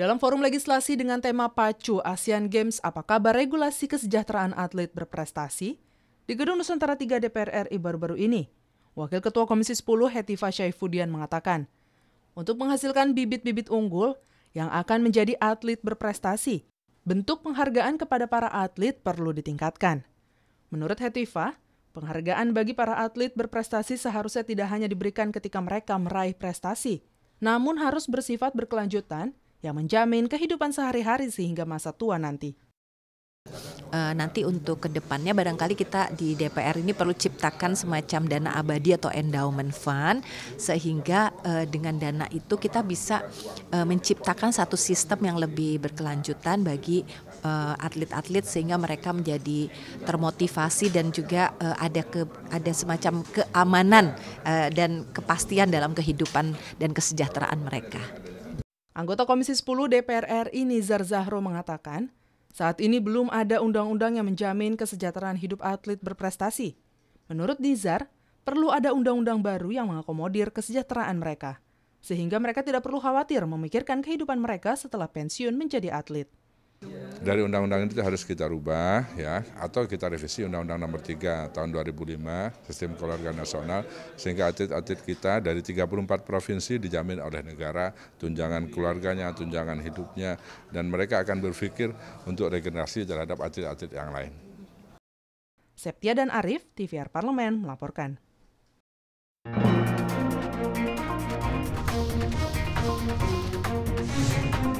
Dalam forum legislasi dengan tema Pacu ASEAN Games, apa kabar regulasi kesejahteraan atlet berprestasi? Di Gedung Nusantara 3 DPR RI baru-baru ini, Wakil Ketua Komisi 10 Hetiva Syaifudian mengatakan, untuk menghasilkan bibit-bibit unggul yang akan menjadi atlet berprestasi, bentuk penghargaan kepada para atlet perlu ditingkatkan. Menurut Hetiva, penghargaan bagi para atlet berprestasi seharusnya tidak hanya diberikan ketika mereka meraih prestasi, namun harus bersifat berkelanjutan yang menjamin kehidupan sehari-hari sehingga masa tua nanti. Uh, nanti untuk ke depannya barangkali kita di DPR ini perlu ciptakan semacam dana abadi atau endowment fund sehingga uh, dengan dana itu kita bisa uh, menciptakan satu sistem yang lebih berkelanjutan bagi atlet-atlet uh, sehingga mereka menjadi termotivasi dan juga uh, ada ke ada semacam keamanan uh, dan kepastian dalam kehidupan dan kesejahteraan mereka. Anggota Komisi 10 DPR RI Nizar Zahro mengatakan, saat ini belum ada undang-undang yang menjamin kesejahteraan hidup atlet berprestasi. Menurut Nizar, perlu ada undang-undang baru yang mengakomodir kesejahteraan mereka, sehingga mereka tidak perlu khawatir memikirkan kehidupan mereka setelah pensiun menjadi atlet dari undang-undang itu harus kita rubah ya atau kita revisi undang-undang nomor 3 tahun 2005 sistem keluarga nasional sehingga atlet-atlet kita dari 34 provinsi dijamin oleh negara tunjangan keluarganya, tunjangan hidupnya dan mereka akan berpikir untuk regenerasi terhadap atlet-atlet yang lain. Septia dan Arif, TVR Parlemen melaporkan. Thank you.